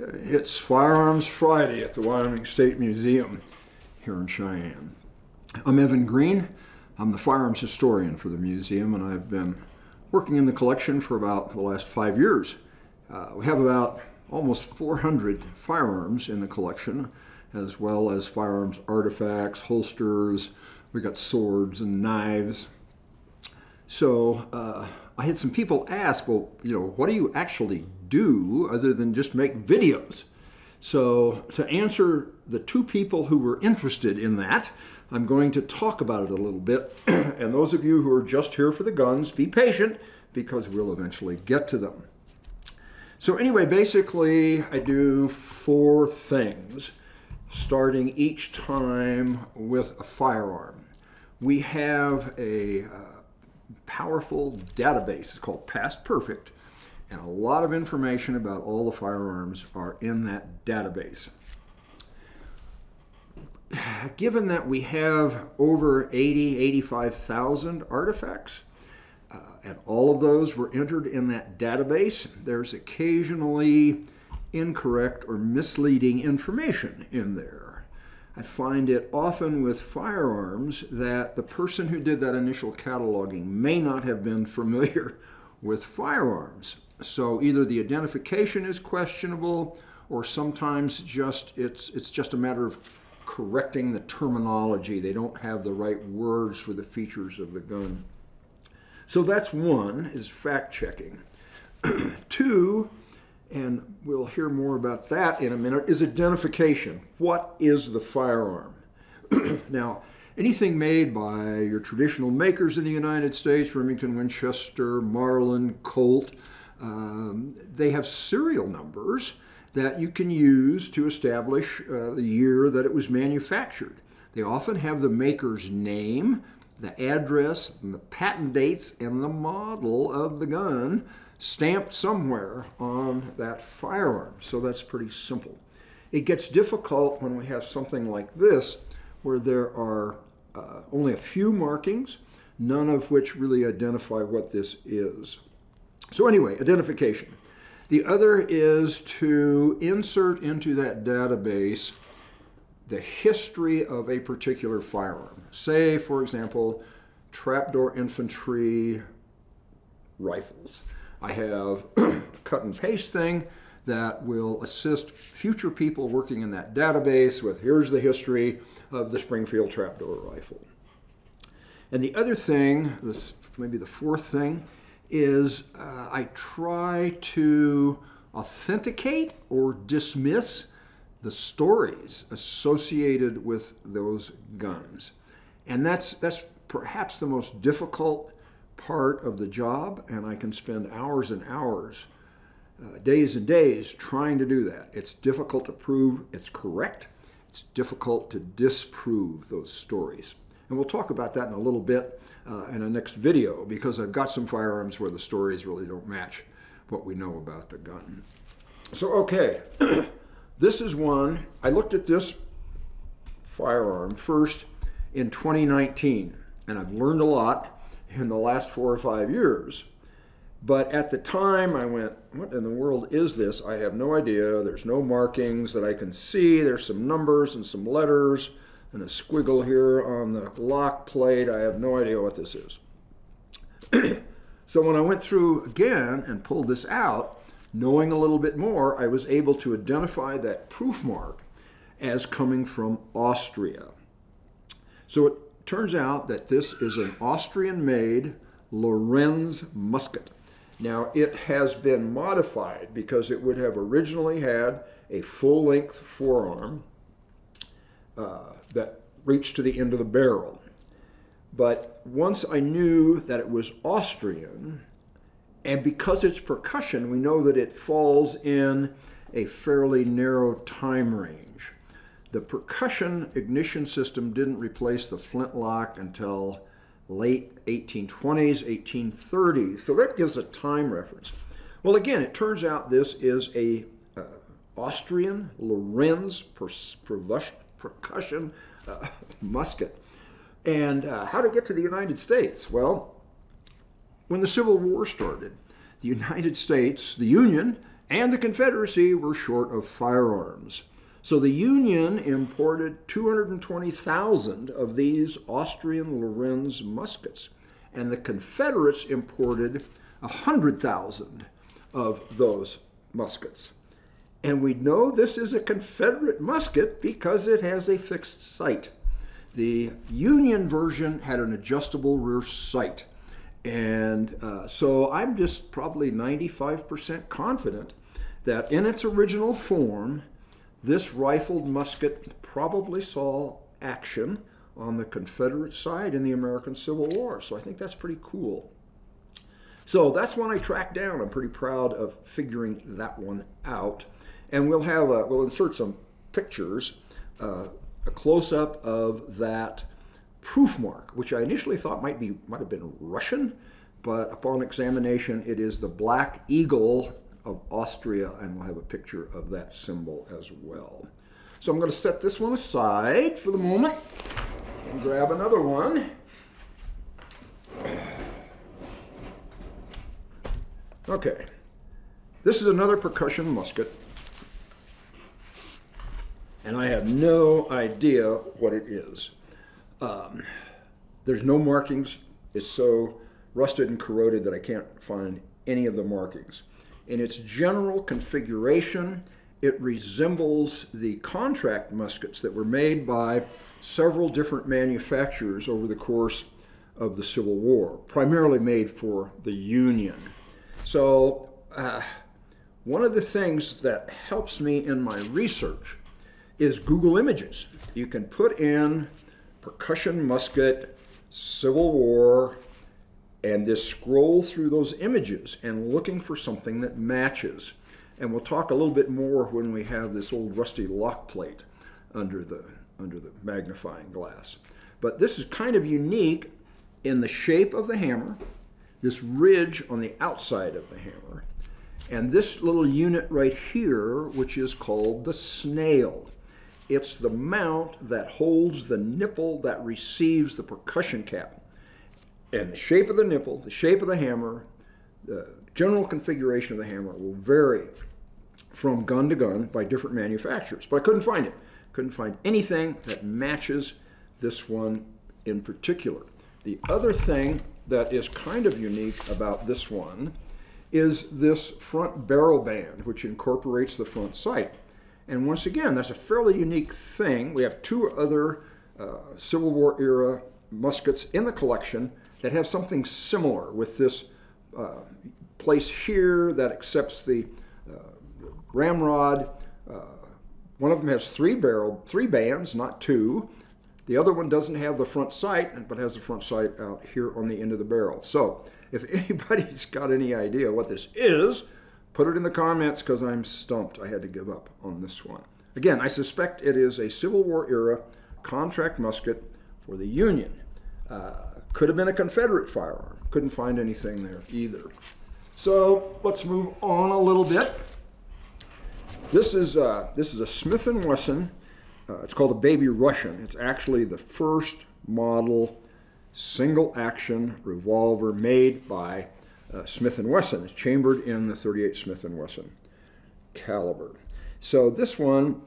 It's Firearms Friday at the Wyoming State Museum here in Cheyenne. I'm Evan Green. I'm the firearms historian for the museum, and I've been working in the collection for about the last five years. Uh, we have about almost 400 firearms in the collection, as well as firearms artifacts, holsters. We've got swords and knives. So uh, I had some people ask, well, you know, what do you actually do other than just make videos? So to answer the two people who were interested in that, I'm going to talk about it a little bit. and those of you who are just here for the guns, be patient because we'll eventually get to them. So anyway, basically I do four things, starting each time with a firearm. We have a uh, powerful database. It's called Past Perfect, and a lot of information about all the firearms are in that database. Given that we have over 80, 85,000 artifacts, uh, and all of those were entered in that database, there's occasionally incorrect or misleading information in there. I find it often with firearms that the person who did that initial cataloging may not have been familiar with firearms. So either the identification is questionable or sometimes just it's it's just a matter of correcting the terminology. They don't have the right words for the features of the gun. So that's one is fact checking. Two and we'll hear more about that in a minute, is identification. What is the firearm? now, anything made by your traditional makers in the United States, Remington, Winchester, Marlin, Colt, um, they have serial numbers that you can use to establish uh, the year that it was manufactured. They often have the maker's name, the address, and the patent dates, and the model of the gun stamped somewhere on that firearm. So that's pretty simple. It gets difficult when we have something like this, where there are uh, only a few markings, none of which really identify what this is. So anyway, identification. The other is to insert into that database the history of a particular firearm. Say, for example, trapdoor infantry rifles. I have a cut and paste thing that will assist future people working in that database with here's the history of the Springfield trapdoor rifle. And the other thing, this maybe the fourth thing, is uh, I try to authenticate or dismiss the stories associated with those guns. And that's, that's perhaps the most difficult part of the job, and I can spend hours and hours, uh, days and days trying to do that. It's difficult to prove it's correct. It's difficult to disprove those stories. And we'll talk about that in a little bit uh, in a next video because I've got some firearms where the stories really don't match what we know about the gun. So, okay, this is one. I looked at this firearm first in 2019, and I've learned a lot in the last four or five years. But at the time, I went, What in the world is this? I have no idea. There's no markings that I can see. There's some numbers and some letters and a squiggle here on the lock plate. I have no idea what this is. so when I went through again and pulled this out, knowing a little bit more, I was able to identify that proof mark as coming from Austria. So it Turns out that this is an Austrian-made Lorenz musket. Now, it has been modified because it would have originally had a full-length forearm uh, that reached to the end of the barrel. But once I knew that it was Austrian, and because it's percussion, we know that it falls in a fairly narrow time range. The percussion ignition system didn't replace the flintlock until late 1820s, 1830s. So that gives a time reference. Well, again, it turns out this is a uh, Austrian Lorenz percussion uh, musket. And uh, how to get to the United States? Well, when the Civil War started, the United States, the Union, and the Confederacy were short of firearms. So the Union imported 220,000 of these Austrian Lorenz muskets, and the Confederates imported 100,000 of those muskets. And we know this is a Confederate musket because it has a fixed sight. The Union version had an adjustable rear sight. And uh, so I'm just probably 95% confident that in its original form, this rifled musket probably saw action on the Confederate side in the American Civil War. So I think that's pretty cool. So that's one I tracked down. I'm pretty proud of figuring that one out. And we'll have a, we'll insert some pictures, uh, a close up of that proof mark, which I initially thought might be might have been Russian, but upon examination, it is the Black Eagle of Austria, and we'll have a picture of that symbol as well. So I'm going to set this one aside for the moment and grab another one. Okay, this is another percussion musket, and I have no idea what it is. Um, there's no markings. It's so rusted and corroded that I can't find any of the markings. In its general configuration, it resembles the contract muskets that were made by several different manufacturers over the course of the Civil War, primarily made for the Union. So, uh, one of the things that helps me in my research is Google Images. You can put in percussion musket, Civil War, and just scroll through those images and looking for something that matches. And we'll talk a little bit more when we have this old rusty lock plate under the, under the magnifying glass. But this is kind of unique in the shape of the hammer this ridge on the outside of the hammer, and this little unit right here, which is called the snail. It's the mount that holds the nipple that receives the percussion cap. And the shape of the nipple, the shape of the hammer, the general configuration of the hammer will vary from gun to gun by different manufacturers. But I couldn't find it. Couldn't find anything that matches this one in particular. The other thing that is kind of unique about this one is this front barrel band, which incorporates the front sight. And once again, that's a fairly unique thing. We have two other uh, Civil War era muskets in the collection that have something similar with this uh, place here that accepts the, uh, ramrod. Uh, one of them has three barrel, three bands, not two. The other one doesn't have the front sight, but has the front sight out here on the end of the barrel. So if anybody's got any idea what this is, put it in the comments because I'm stumped. I had to give up on this one. Again, I suspect it is a Civil War era contract musket for the Union. Uh, could have been a Confederate firearm. Couldn't find anything there either. So let's move on a little bit. This is uh, this is a Smith and Wesson uh, it's called a Baby Russian. It's actually the first model single action revolver made by uh, Smith & Wesson. It's chambered in the 38 Smith & Wesson caliber. So this one,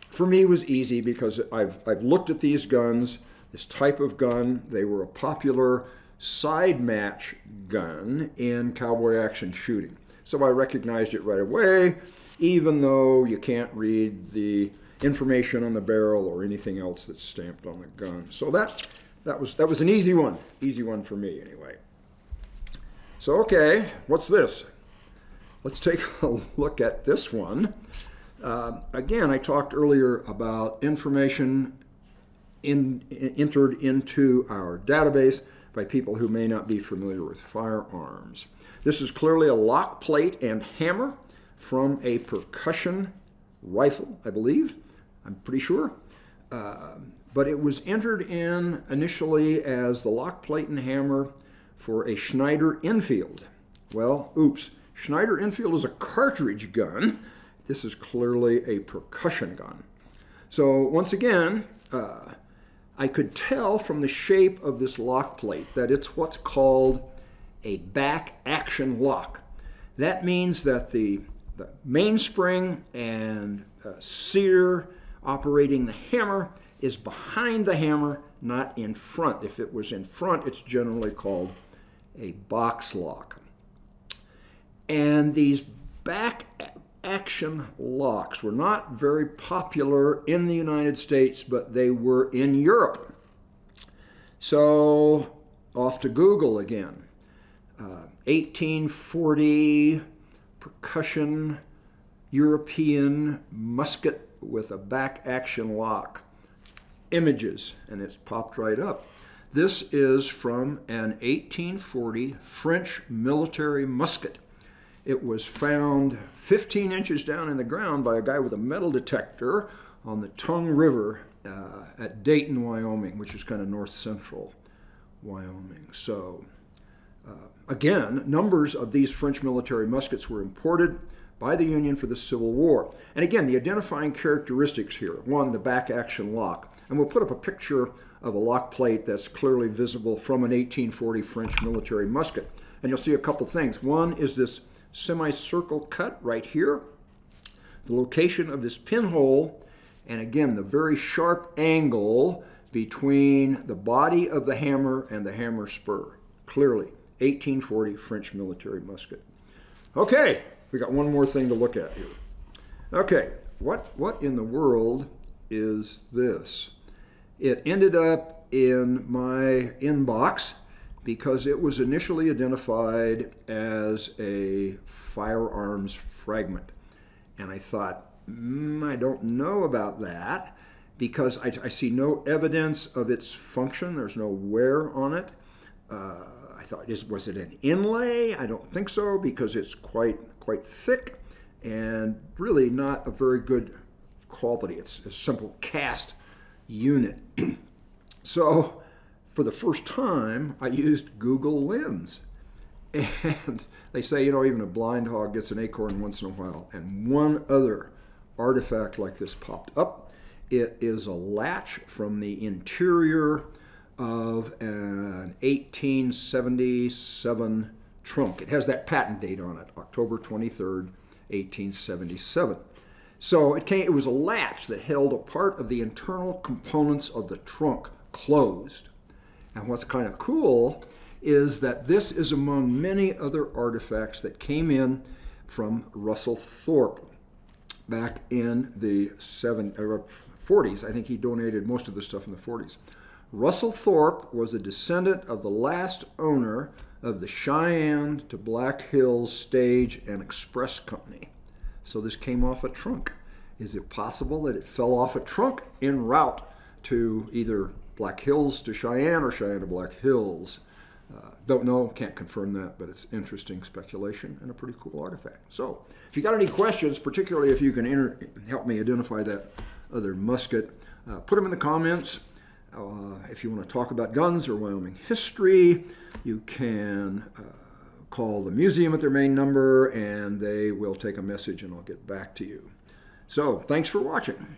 for me, was easy because I've, I've looked at these guns, this type of gun. They were a popular side match gun in cowboy action shooting. So I recognized it right away, even though you can't read the information on the barrel or anything else that's stamped on the gun. So that, that, was, that was an easy one, easy one for me anyway. So, okay, what's this? Let's take a look at this one. Uh, again, I talked earlier about information in, entered into our database by people who may not be familiar with firearms. This is clearly a lock plate and hammer from a percussion rifle, I believe. I'm pretty sure. Uh, but it was entered in initially as the lock plate and hammer for a Snider Enfield. Well, oops, Snider Enfield is a cartridge gun. This is clearly a percussion gun. So once again, uh, I could tell from the shape of this lock plate that it's what's called a back action lock. That means that the the mainspring and uh, sear operating the hammer is behind the hammer, not in front. If it was in front, it's generally called a box lock. And these back action locks were not very popular in the United States, but they were in Europe. So, off to Google again. Uh, 1840 percussion European musket with a back action lock. Images, and it's popped right up. This is from an 1840 French military musket. It was found 15 inches down in the ground by a guy with a metal detector on the Tongue River uh, at Dayton, Wyoming, which is kind of north central Wyoming. So, uh, again, numbers of these French military muskets were imported by the Union for the Civil War. And again, the identifying characteristics here one, the back action lock. And we'll put up a picture of a lock plate that's clearly visible from an 1840 French military musket. And you'll see a couple things. One is this semicircle cut right here, the location of this pinhole, and again, the very sharp angle between the body of the hammer and the hammer spur. Clearly, 1840 French military musket. Okay, we got one more thing to look at here. Okay, what, what in the world is this? It ended up in my inbox because it was initially identified as a firearms fragment. And I thought, mm, I don't know about that because I, I, see no evidence of its function. There's no wear on it. Uh, I thought, is, was it an inlay? I don't think so because it's quite quite thick and really not a very good quality. It's a simple cast unit. so for the first time, I used Google Lens. And they say, you know, even a blind hog gets an acorn once in a while. And one other artifact like this popped up. It is a latch from the interior of an 1877 trunk. It has that patent date on it, October 23rd, 1877. So it, came, it was a latch that held a part of the internal components of the trunk closed. And what's kind of cool is that this is among many other artifacts that came in from Russell Thorpe back in the seven, uh, 40s. I think he donated most of the stuff in the 40s. Russell Thorpe was a descendant of the last owner of the Cheyenne to Black Hills Stage and Express Company. So this came off a trunk. Is it possible that it fell off a trunk en route to either Black Hills to Cheyenne or Cheyenne to Black Hills. Uh, don't know, can't confirm that, but it's interesting speculation and a pretty cool artifact. So, if you got any questions, particularly if you can help me identify that other musket, uh, put them in the comments. Uh, if you want to talk about guns or Wyoming history, you can uh, call the museum at their main number and they will take a message and I'll get back to you. So, thanks for watching.